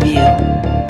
medo.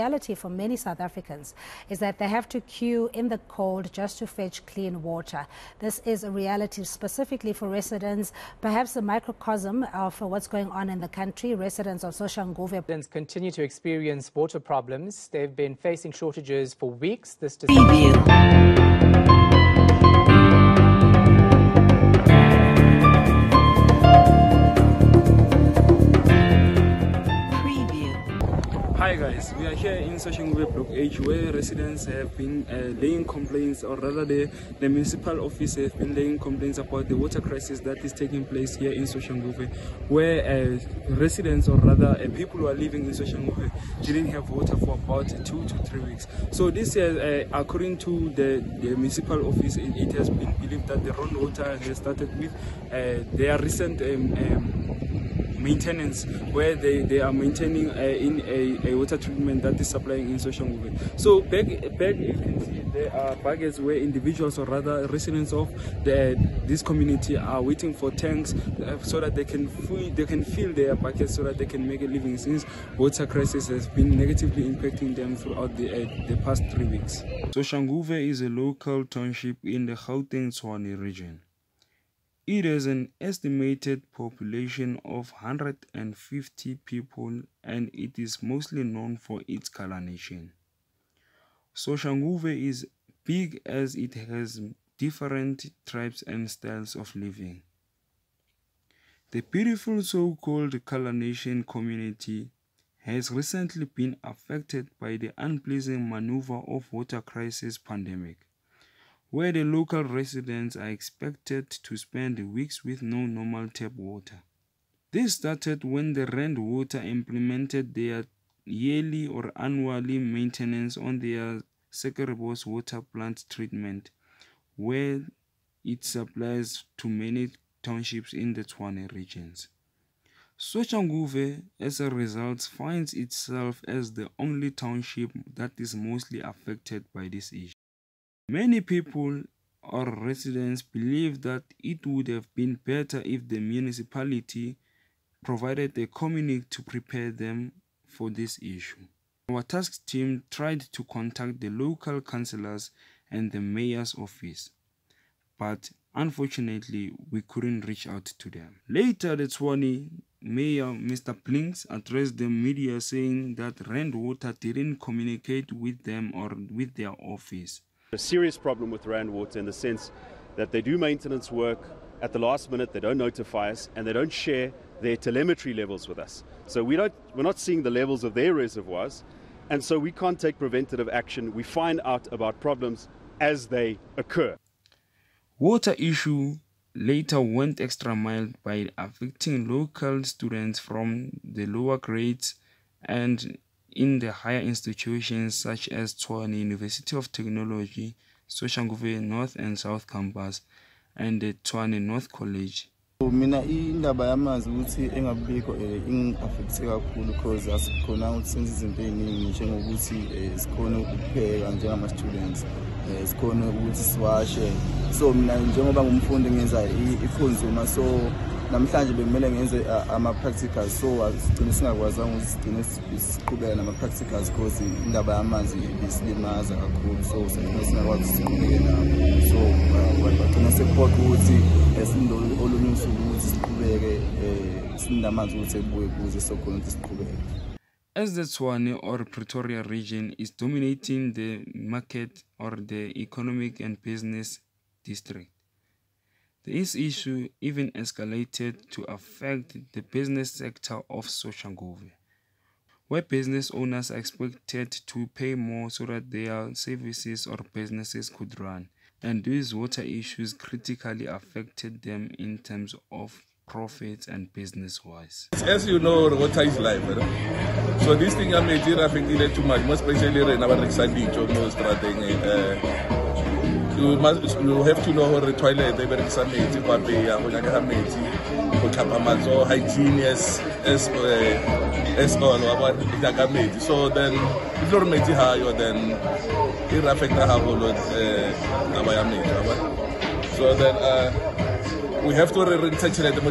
Reality for many South Africans is that they have to queue in the cold just to fetch clean water. This is a reality specifically for residents, perhaps a microcosm of what's going on in the country. Residents of Soshanguve Residents continue to experience water problems. They've been facing shortages for weeks. This Hi guys, we are here in Soshanguve Block H where residents have been uh, laying complaints or rather the, the municipal office have been laying complaints about the water crisis that is taking place here in Soshanguve where uh, residents or rather uh, people who are living in Soshanguve didn't have water for about two to three weeks. So this year, uh, according to the, the municipal office, it, it has been believed that the Rand Water has started with uh, their recent um, um, maintenance where they, they are maintaining uh, in a, a water treatment that is supplying in Soshanguve. So back back you can see there are buckets where individuals or rather residents of the, this community are waiting for tanks uh, so that they can fill, they can fill their buckets so that they can make a living since water crisis has been negatively impacting them throughout the, uh, the past three weeks. Soshanguve is a local township in the Gauteng Tshwane region. It has an estimated population of 150 people and it is mostly known for its carnation. Soshanguve is big as it has different tribes and styles of living. The beautiful so-called Kalanation community has recently been affected by the unpleasant maneuver of water crisis pandemic where the local residents are expected to spend weeks with no normal tap water. This started when the Rand Water implemented their yearly or annually maintenance on their Zuikerbosch water plant treatment, where it supplies to many townships in the Tshwane regions. Soshanguve, as a result, finds itself as the only township that is mostly affected by this issue. Many people or residents believe that it would have been better if the municipality provided a communique to prepare them for this issue. Our task team tried to contact the local councillors and the mayor's office, but unfortunately we couldn't reach out to them. Later, the Tshwane mayor, Mr. Plinks addressed the media saying that Rand Water didn't communicate with them or with their office. A serious problem with Rand Water in the sense that they do maintenance work at the last minute, they don't notify us, and they don't share their telemetry levels with us. So we don't, we're not seeing the levels of their reservoirs, and so we can't take preventative action. We find out about problems as they occur. Water issue later went extra mile by affecting local students from the lower grades and in the higher institutions such as Tshwane University of Technology, Soshanguve North and South Campus, and the Tshwane North College. mina indaba yamanzi ukuthi engabibikho um ingi-affecthe kakhulu because asikhona ukuthi senze izinto ey'ningi njengokuthi um sikhone ukupheka njengama-students um sikhone ukuthi siwashe so mina njengoba ngumfundi ngenza i- ifunzuma so namhlanje bekumele ngenze ama-practicals. So sigcine singakwazanga ukuthi sigcine siqhubeka nama-practicals because indaba yamanzi ibisilimaza kakhulu. So sigcine singakwazi siqhubeke nabo. So uh, bagcina sekuphoqa ukuthi olunye usuku ukuthi siqhubeke um silinde amanzi ukuthi ebuye kuze sokhona ukuthi siqhubeke. As the Tshwane or Pretoria region is dominating the market or the economic and business district, this issue even escalated to affect the business sector of Soshanguve, where business owners are expected to pay more so that their services or businesses could run. And these water issues critically affected them in terms of profits and business wise. As you know, water is life. Know? So this thing I made it affected too much, more especially when I was you have to know gore toilet e berekisa metsi go apeya go nyakega metsi go tlhapa matso hygiene as all wa nyaka metsi. So then e tlo gore metsi gayo then e re affecta gagolo taba ya metsi so then uh, we have to re re ntshe tšhelete mo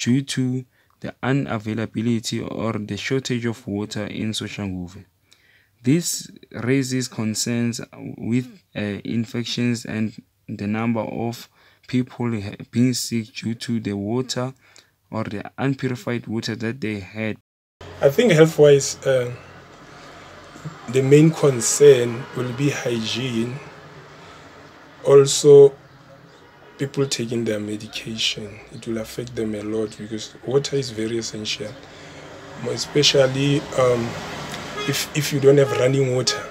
due to the unavailability or the shortage of water in Soshanguve. This raises concerns with uh, infections and the number of people being sick due to the water or the unpurified water that they had. I think health wise, uh, the main concern will be hygiene. Also, people taking their medication. It will affect them a lot because water is very essential, especially um, if, if you don't have running water.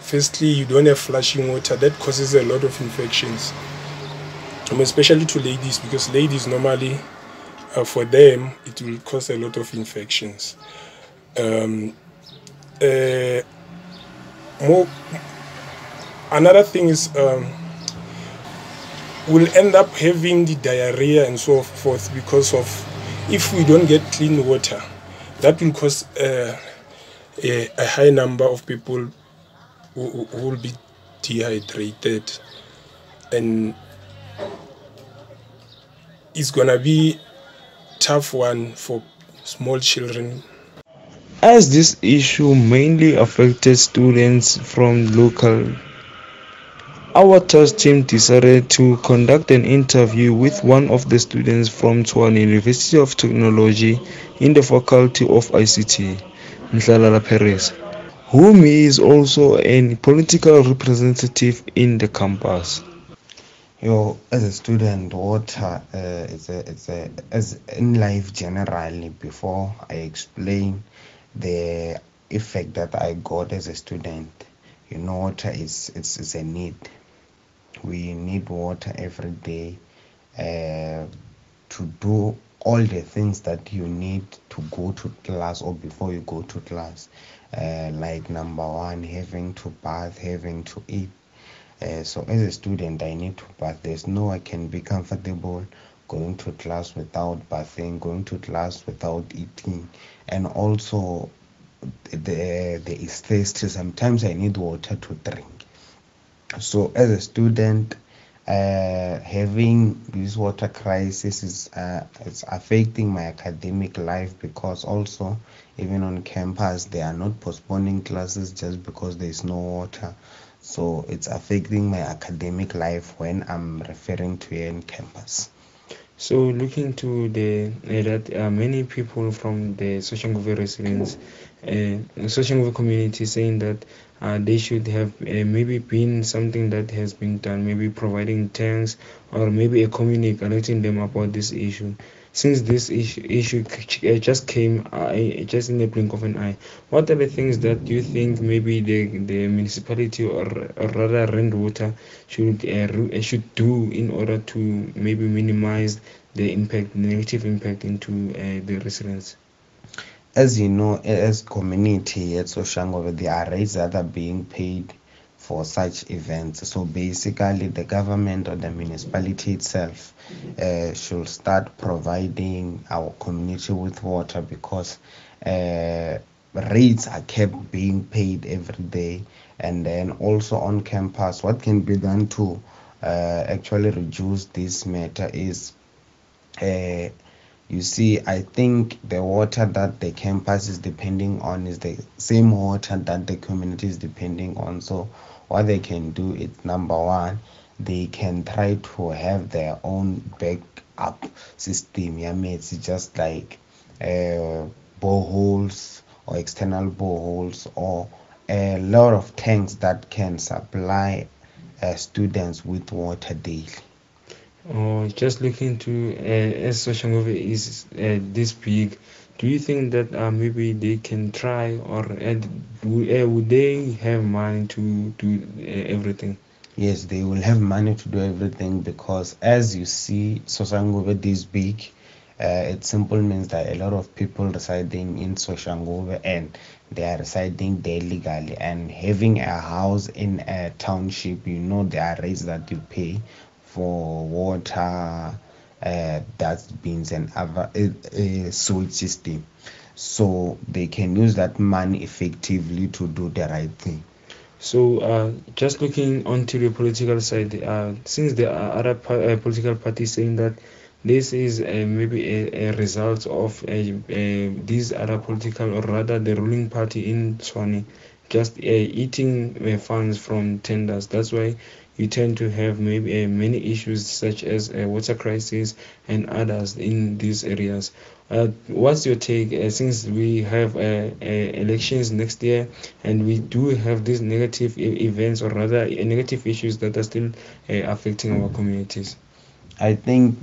Firstly, you don't have flushing water. That causes a lot of infections, um, especially to ladies because ladies normally, uh, for them, it will cause a lot of infections. Um, uh, more, another thing is um, we'll end up having the diarrhea and so forth because of if we don't get clean water that will cause uh, a, a, high number of people who, who will be dehydrated. And it's gonna be tough one for small children. As this issue mainly affected students from local our task team decided to conduct an interview with one of the students from Tshwane University of Technology in the Faculty of ICT, Mhlalala Perez, whom is also a political representative in the campus. Yo, as a student, water uh, is a, a, as in life generally. Before I explain the effect that I got as a student, you know, water is it's a need we need water every day uh, to do all the things that you need to go to class or before you go to class. Uh, like number one having to bath having to eat. Uh, so as a student i need to bath. There's no i can be comfortable going to class without bathing going to class without eating. And also the, the is thirsty. Sometimes i need water to drink so as a student uh, having this water crisis is uh, it's affecting my academic life because also even on campus they are not postponing classes just because there is no water. So it's affecting my academic life when i'm referring to here in campus. So looking to the uh, that uh, many people from the social residents uh, social community saying that uh, they should have uh, maybe been something that has been done maybe providing tanks or maybe a community alerting them about this issue. Since this issue, issue uh, just came uh, just in the blink of an eye what are the things that you think maybe the the municipality or, or rather Rand Water should uh, should do in order to maybe minimize the impact negative impact into uh, the residents as you know, as community at Soshanguve, there are rates that are being paid for such events. So basically, the government or the municipality itself uh, should start providing our community with water because uh, rates are kept being paid every day. And then also on campus, what can be done to uh, actually reduce this matter is uh, you see i think the water that the campus is depending on is the same water that the community is depending on so what they can do is number one they can try to have their own backup system yeah it's just like uh, boreholes or external boreholes or a lot of tanks that can supply uh, students with water daily. Or just looking to uh, as Soshanguve is uh, this big, do you think that uh, maybe they can try or uh, would they have money to do everything? Yes, they will have money to do everything because as you see, Soshanguve this big, uh, it simply means that a lot of people residing in Soshanguve and they are residing there legally and having a house in a township, you know there are rates that you pay for water, uh, dustbins and other uh, uh, sewage system. So they can use that money effectively to do the right thing. So, uh, just looking onto the political side, uh, since there are other uh, political parties saying that this is uh, maybe a, a, result of these other political, or rather the ruling party in Tshwane, just uh, eating funds from tenders. That's why you tend to have maybe uh, many issues such as a water crisis and others in these areas. Uh, what's your take uh, since we have uh, elections next year and we do have these negative events or rather negative issues that are still affecting our communities? I think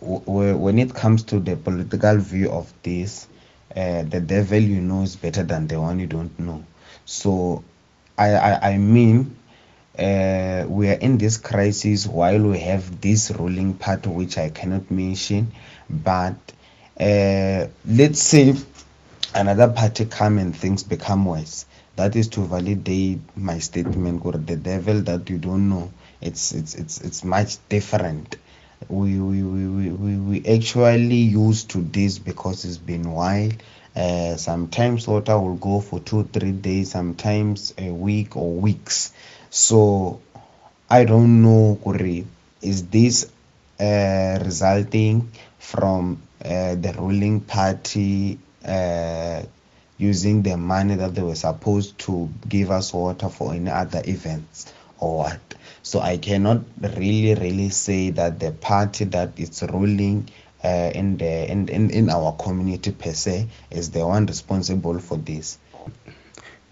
w- when it comes to the political view of this, the devil you know is better than the one you don't know. So I, I, I mean, uh, we are in this crisis while we have this ruling party which I cannot mention, but uh, let's say another party come and things become worse. That is to validate my statement. Or the devil that you don't know, it's it's it's it's much different. We we, we, we, we actually used to this because it's been while. Uh, sometimes water will go for two three days, sometimes a week or weeks. So I don't know, Kuri, is this uh, resulting from uh, the ruling party uh, using the money that they were supposed to give us water for any other events or what? So I cannot really, really say that the party that is ruling uh, in the in, in, in our community per se is the one responsible for this.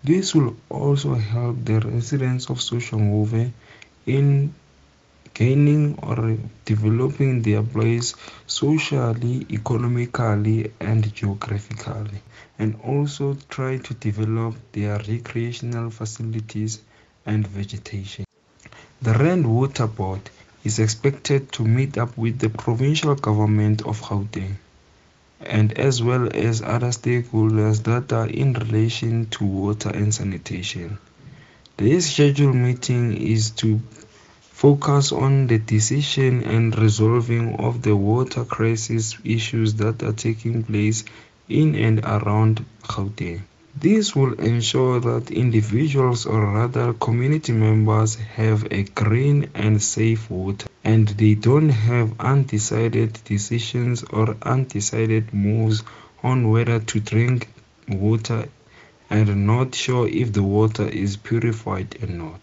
This will also help the residents of Soshanguve in gaining or developing their place socially, economically, and geographically, and also try to develop their recreational facilities and vegetation. The Rand Water Board is expected to meet up with the provincial government of Gauteng and as well as other stakeholders that are in relation to water and sanitation. The scheduled meeting is to focus on the decision and resolving of the water crisis issues that are taking place in and around Gauteng. This will ensure that individuals or rather community members have a green and safe water and they don't have undecided decisions or undecided moves on whether to drink water and not sure if the water is purified or not.